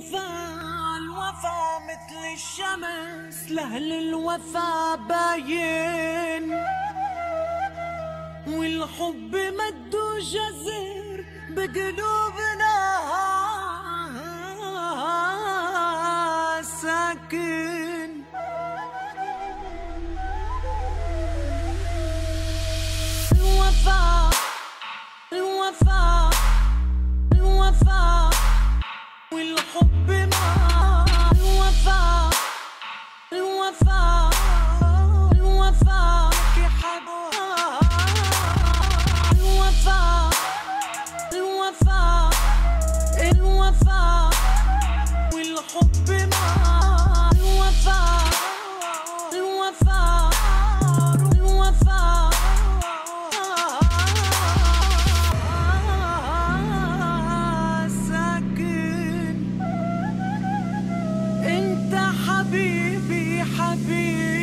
الوفا الوفا مثل الشمس لأهل الوفا باين. والحب مده جزر بقلوبنا ساكن. الوفا الوفا الوفاء الوفاء حبها والحب معاه الوفاء الوفاء not be